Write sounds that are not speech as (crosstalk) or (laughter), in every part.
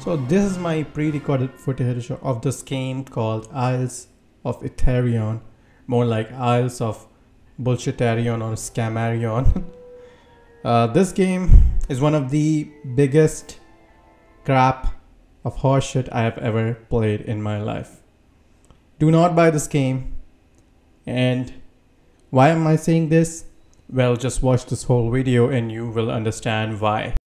So this is my pre-recorded footage of this game called Isles of Etherion, more like Isles of Bullshitarion or Scamarion. (laughs) uh, this game is one of the biggest crap of horseshit I have ever played in my life. Do not buy this game. And why am I saying this? Well, just watch this whole video and you will understand why.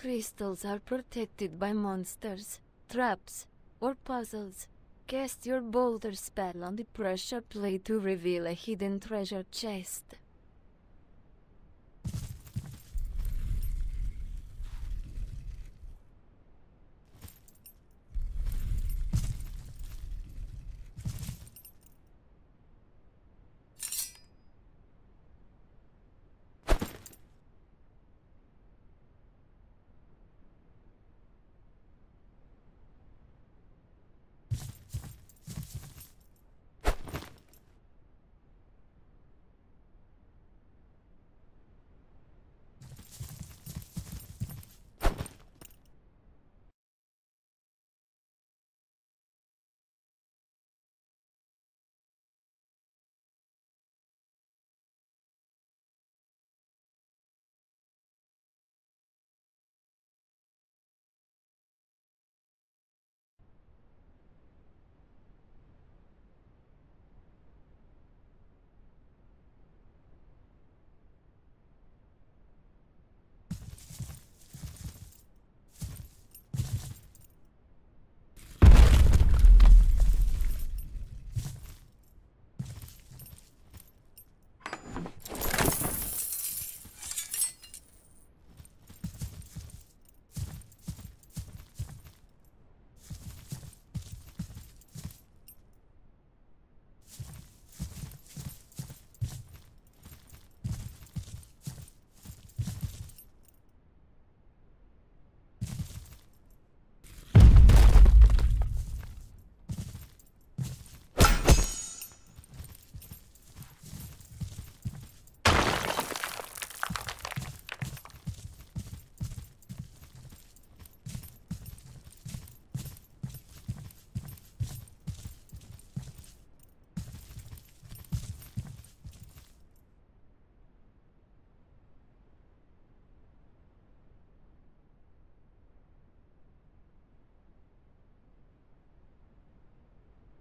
Crystals are protected by monsters, traps, or puzzles. Cast your boulder spell on the pressure plate to reveal a hidden treasure chest.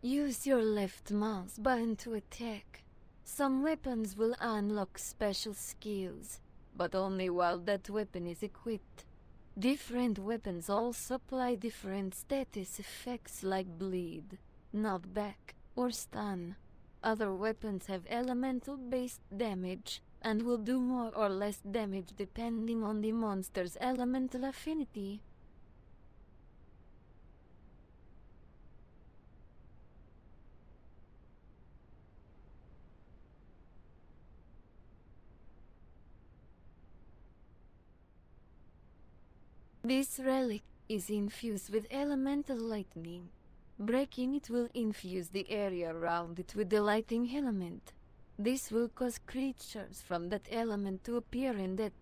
Use your left mouse button to attack. Some weapons will unlock special skills, but only while that weapon is equipped. Different weapons also apply different status effects like bleed, knockback, or stun. Other weapons have elemental-based damage and will do more or less damage depending on the monster's elemental affinity. This relic is infused with elemental lightning. Breaking it will infuse the area around it with the lightning element. This will cause creatures from that element to appear in that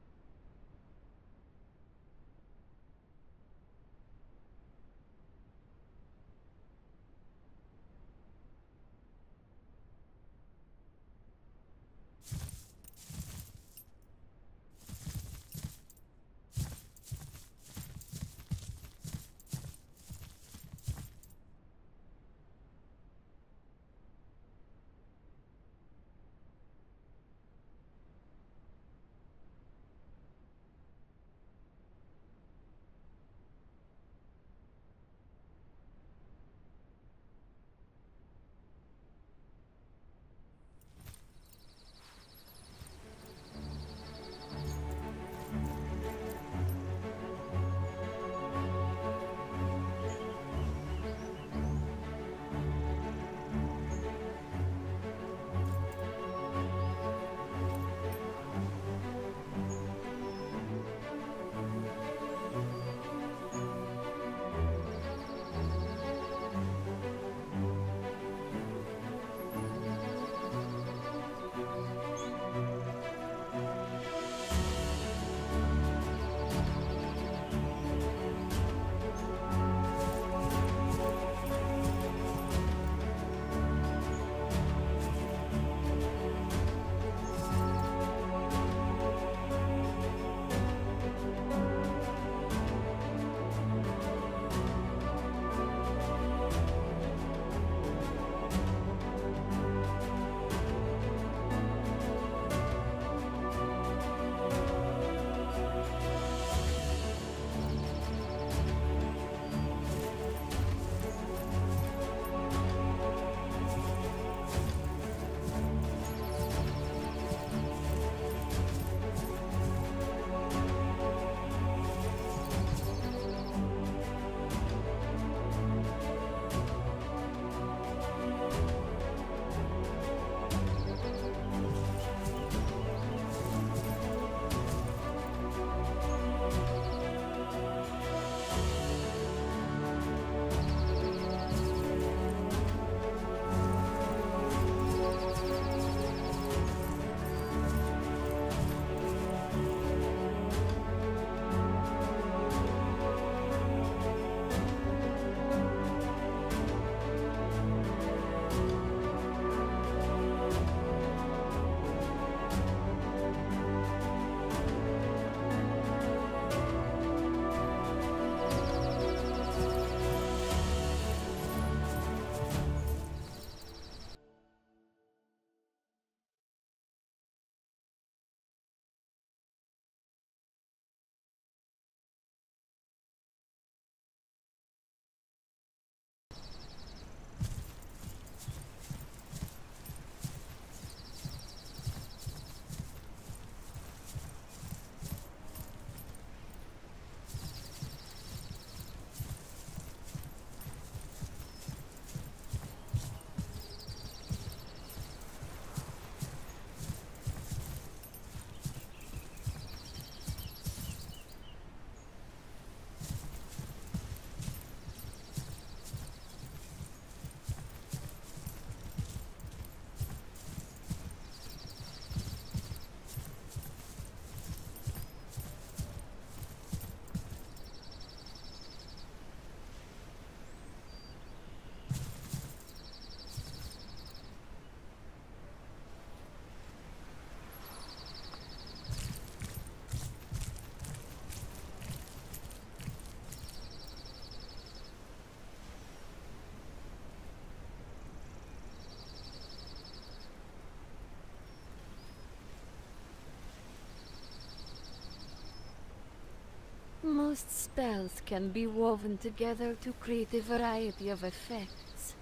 Most spells can be woven together to create a variety of effects.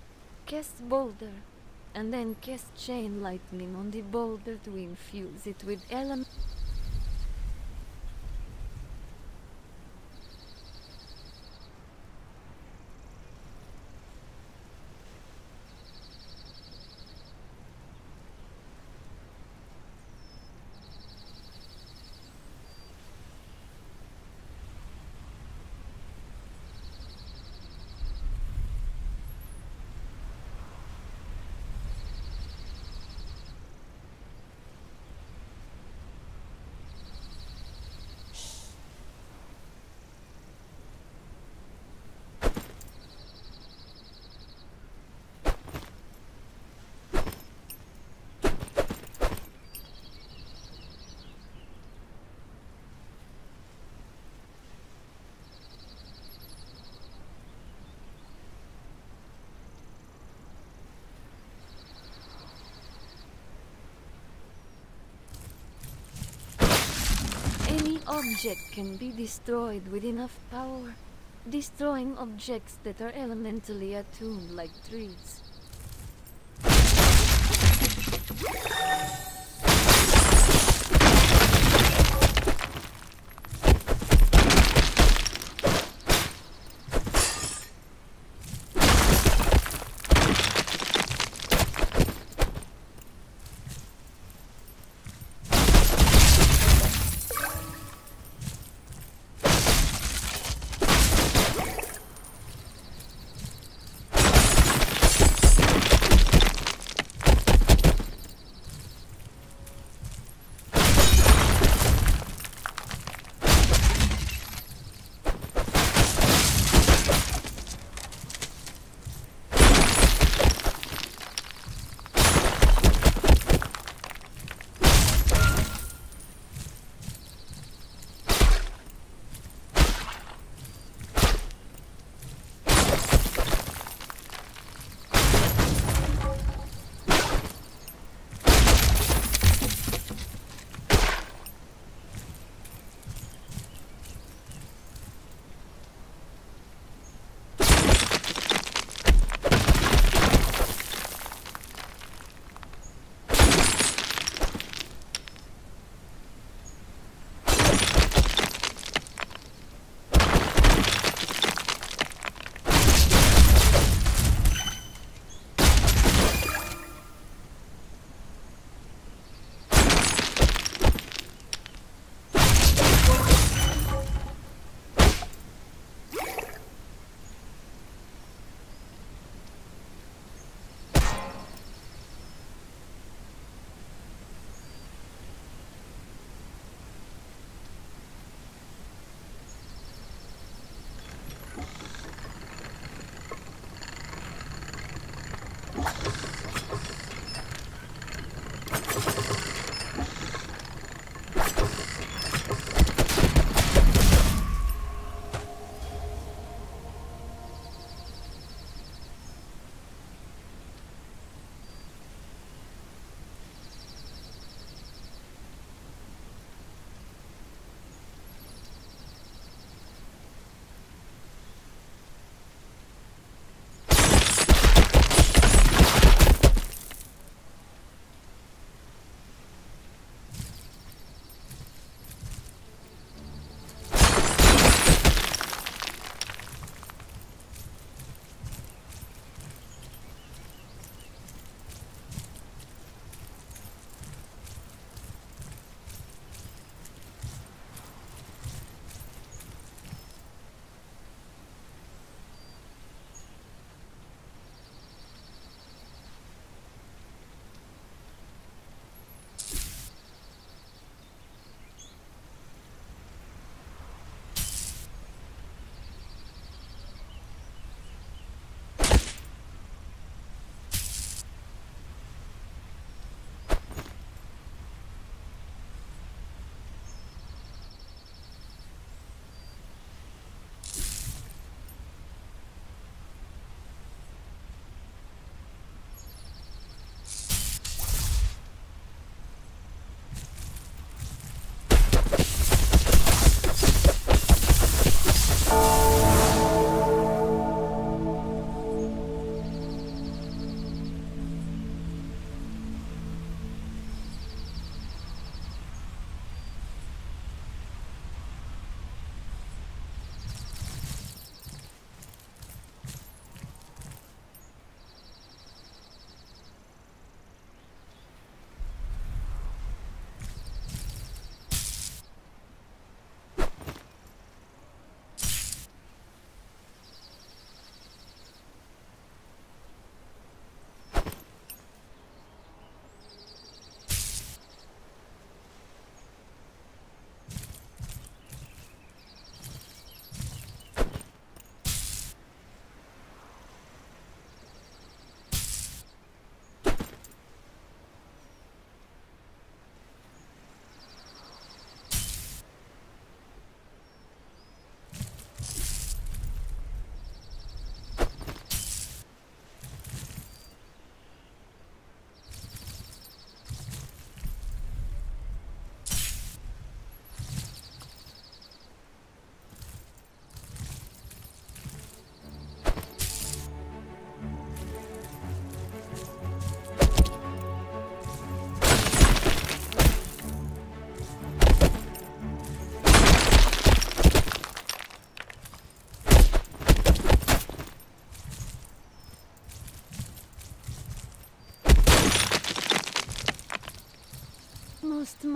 Cast Boulder, and then cast Chain Lightning on the boulder to infuse it with element. Object can be destroyed with enough power, destroying objects that are elementally attuned like trees.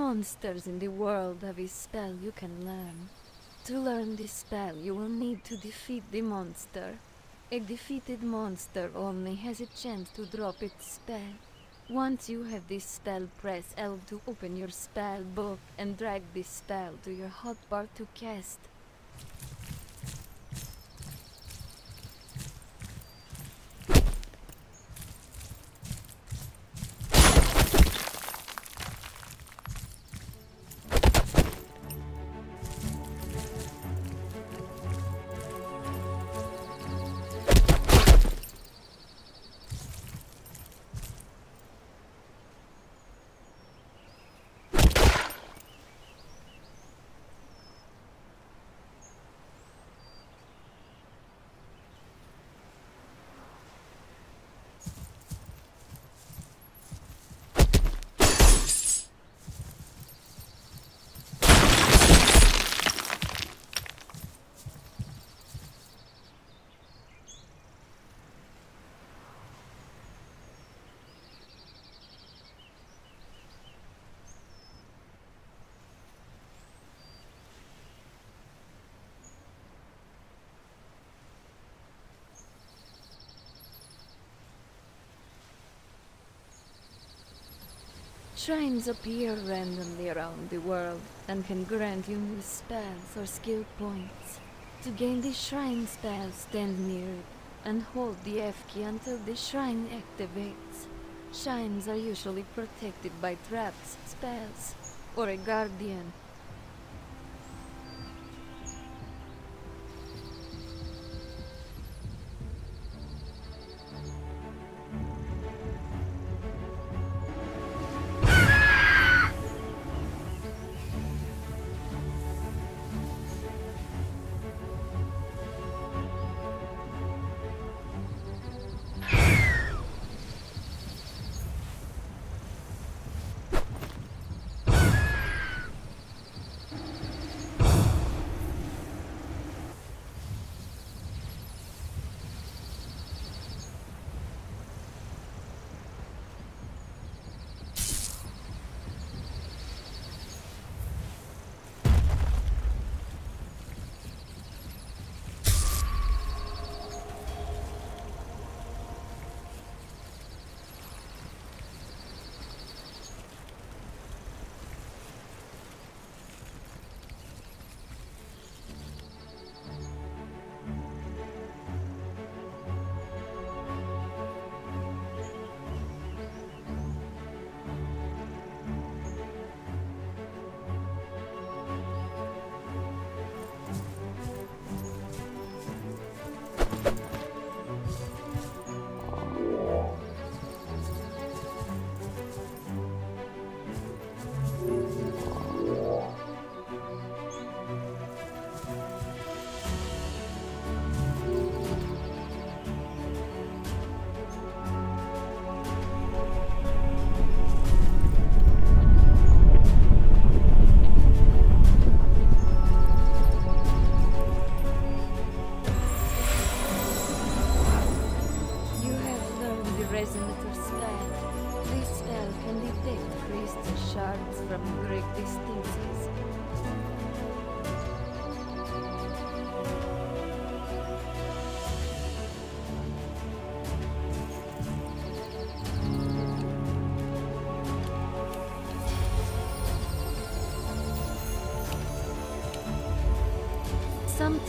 Monsters in the world have a spell you can learn. To learn this spell, you will need to defeat the monster. A defeated monster only has a chance to drop its spell. Once you have this spell, press L to open your spell book and drag this spell to your hotbar to cast. Shrines appear randomly around the world and can grant you new spells or skill points. To gain the shrine spell, stand near it and hold the F key until the shrine activates. Shrines are usually protected by traps, spells, or a guardian.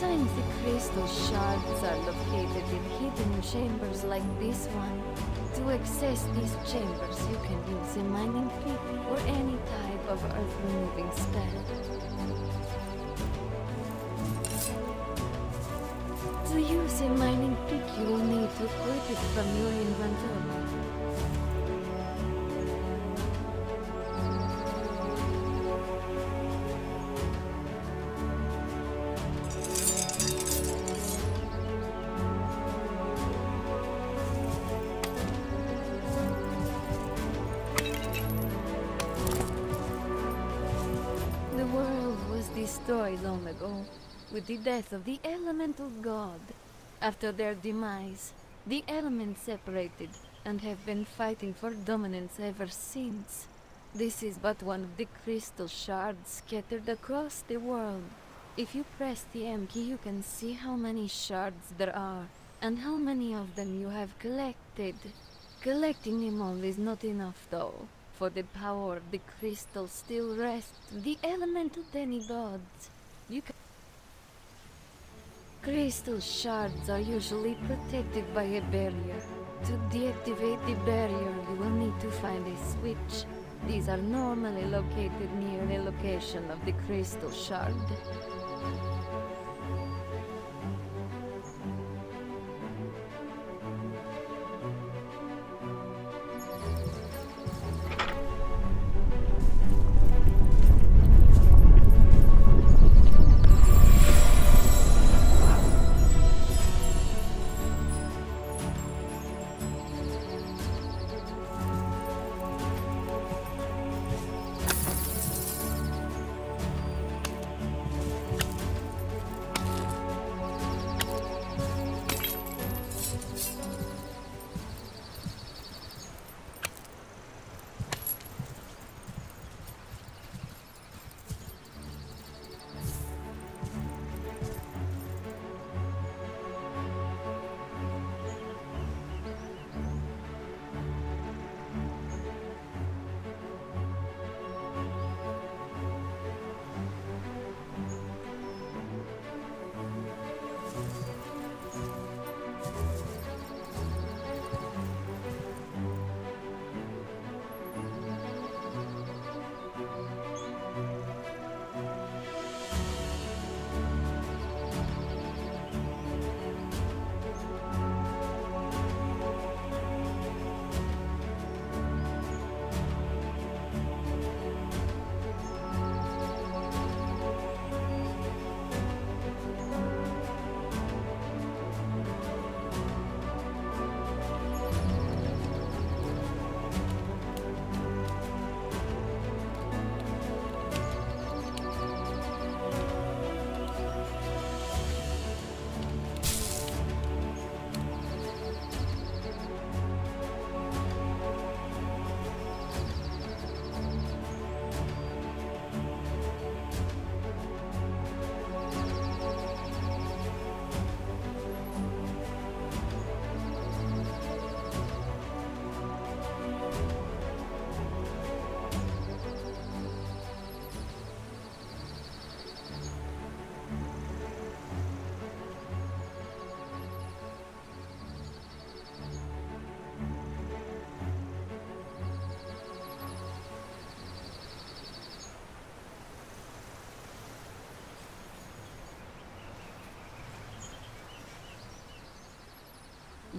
Sometimes the crystal shards are located in hidden chambers like this one. To access these chambers, you can use a mining pick or any type of earth-removing spell. To use a mining pick, you will need to equip it from your inventory. Long ago with the death of the elemental god. After their demise, the elements separated and have been fighting for dominance ever since. This is but one of the crystal shards scattered across the world. If you press the M key, you can see how many shards there are, and how many of them you have collected. Collecting them all is not enough, though, for the power of the crystal still rests the elemental demigods. You can Crystal shards are usually protected by a barrier. To deactivate the barrier, you will need to find a switch. These are normally located near the location of the crystal shard.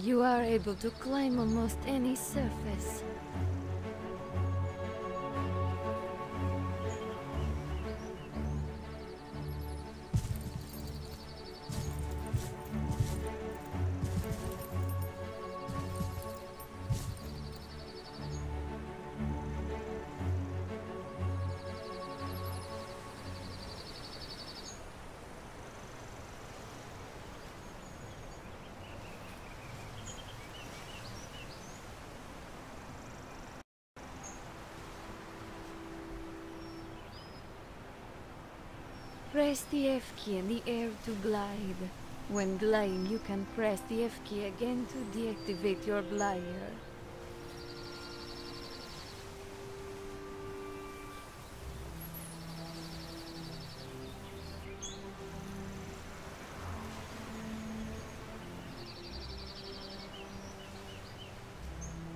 You are able to climb almost any surface. Press the F key in the air to glide. When gliding, you can press the F key again to deactivate your glider.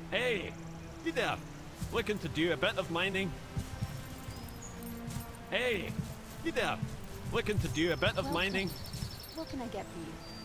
Hey, you there? Looking to do a bit of mining? Hey, you there? Looking to do a bit of Welcome. mining? What can I get for you?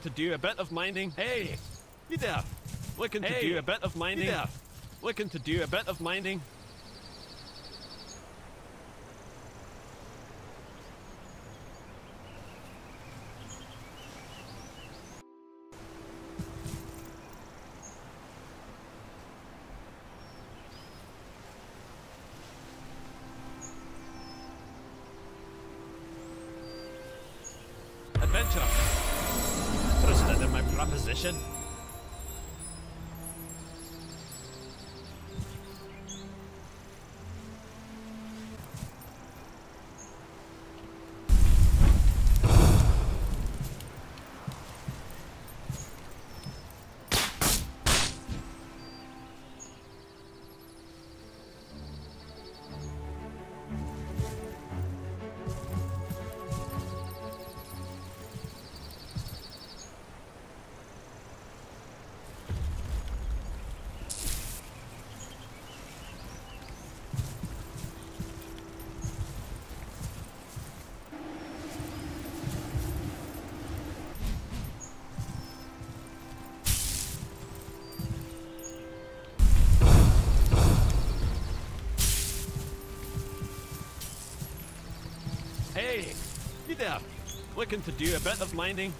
Looking to do a bit of mining? Hey, you there? Looking to Hey, do a bit of mining. you there? Looking to do a bit of minding. There? Looking to do a bit of minding?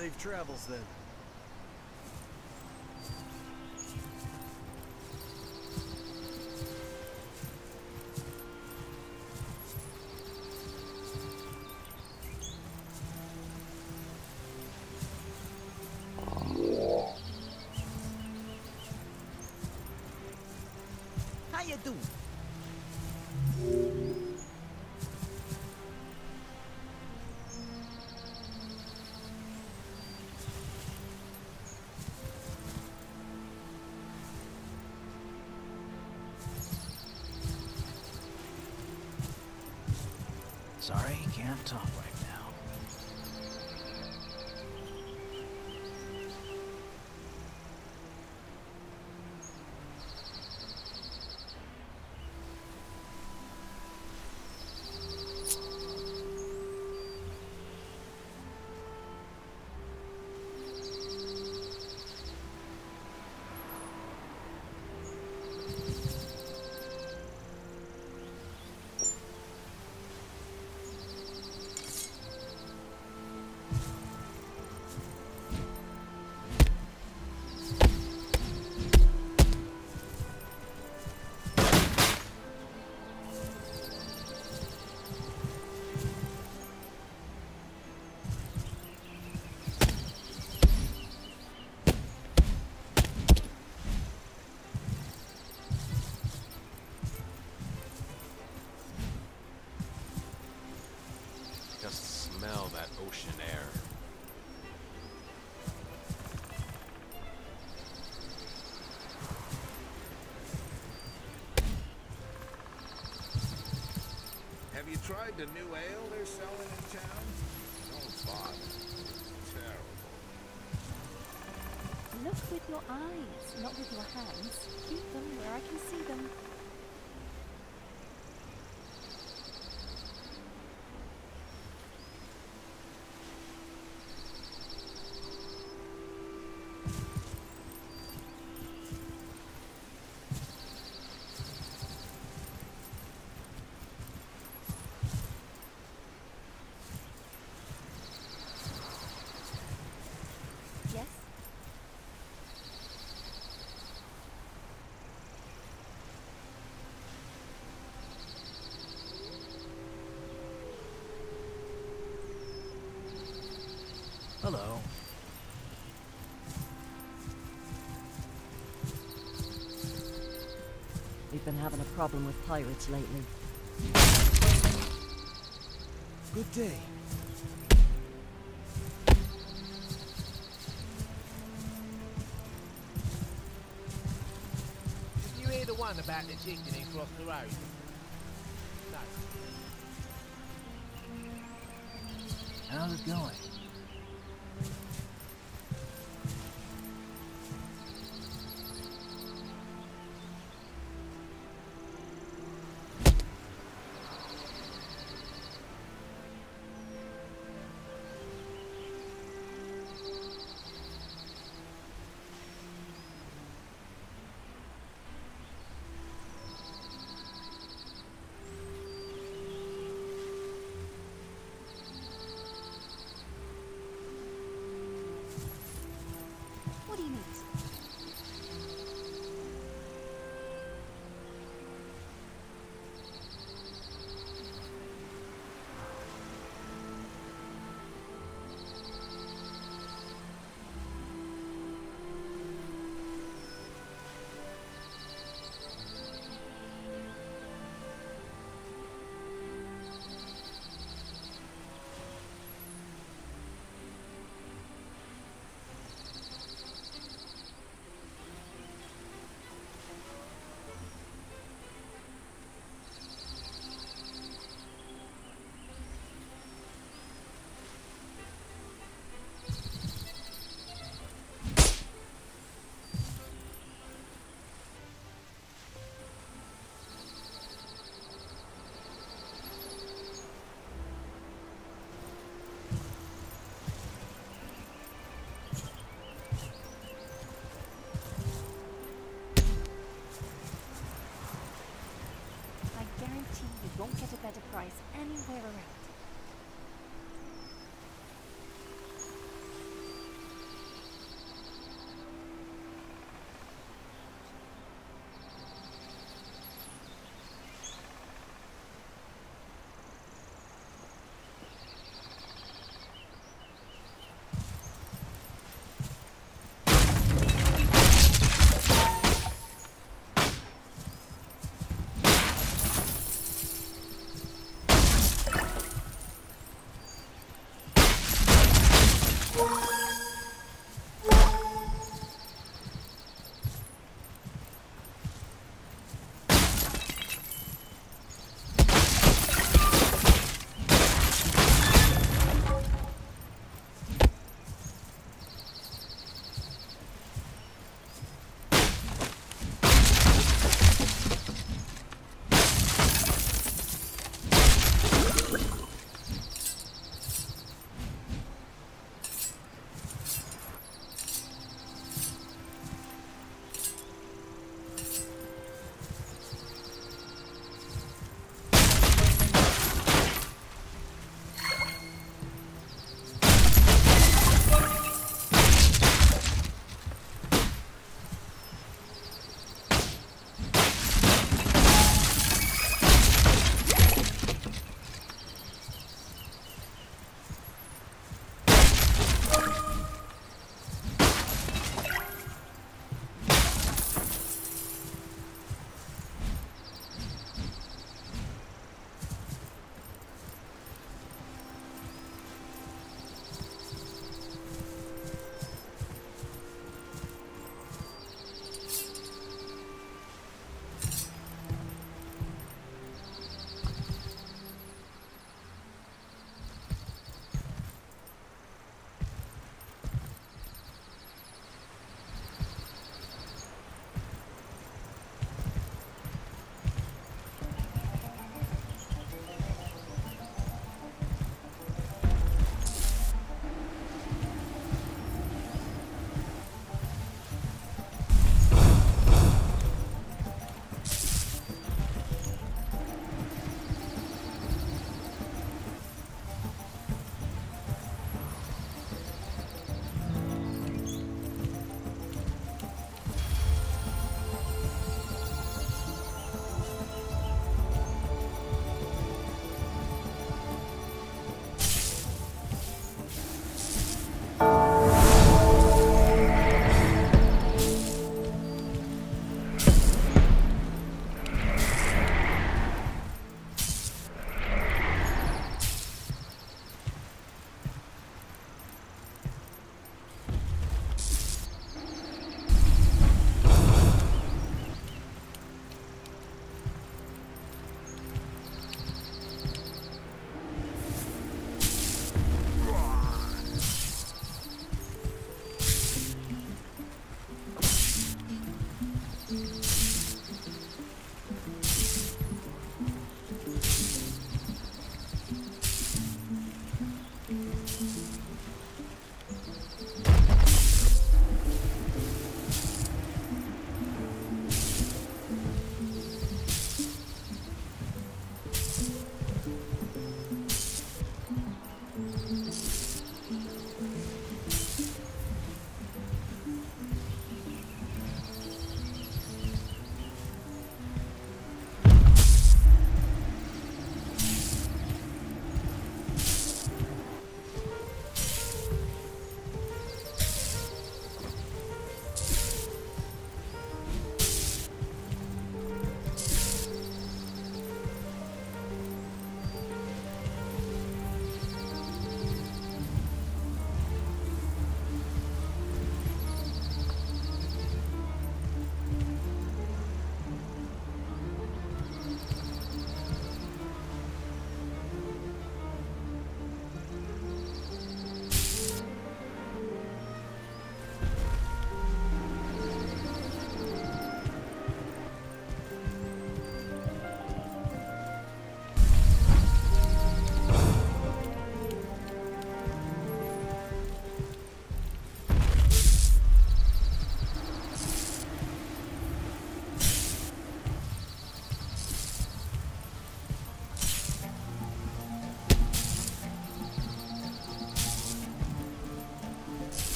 Safe travels then. Sorry, can't talk you tried the new ale they're selling in town? Don't bother. It's terrible. Look with your eyes, not with your hands. Keep them where I can see them. Having a problem with pirates lately. Good day. You hear the one about the chicken who crossed the road? No. How's it going? Won't get a better price anywhere around.